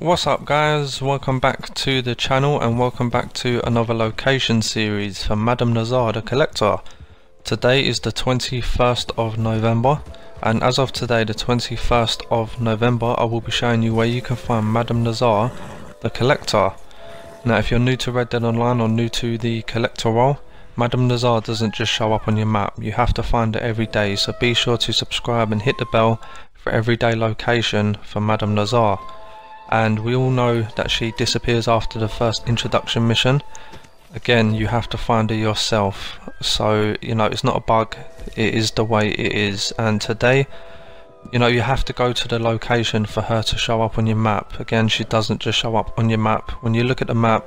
What's up guys, welcome back to the channel and welcome back to another location series for Madam Nazar the Collector. Today is the 21st of November and as of today the 21st of November I will be showing you where you can find Madam Nazar the Collector. Now if you're new to Red Dead Online or new to the Collector role, Madam Nazar doesn't just show up on your map, you have to find it every day so be sure to subscribe and hit the bell for everyday location for Madam Nazar and we all know that she disappears after the first introduction mission. Again you have to find her yourself. So you know it's not a bug. It is the way it is. And today you know you have to go to the location for her to show up on your map. Again she doesn't just show up on your map. When you look at the map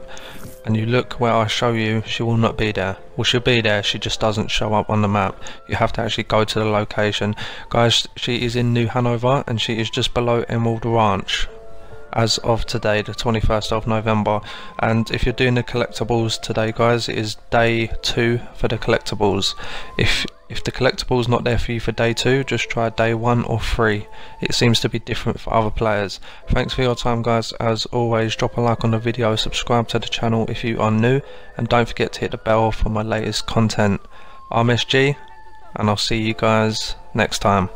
and you look where I show you she will not be there. Well she'll be there. She just doesn't show up on the map. You have to actually go to the location. Guys she is in New Hanover and she is just below Emerald Ranch as of today the 21st of November. And if you're doing the collectibles today guys it is day two for the collectibles. If if the collectibles not there for you for day two just try day one or three. It seems to be different for other players. Thanks for your time guys. As always drop a like on the video subscribe to the channel if you are new and don't forget to hit the bell for my latest content. I'm SG and I'll see you guys next time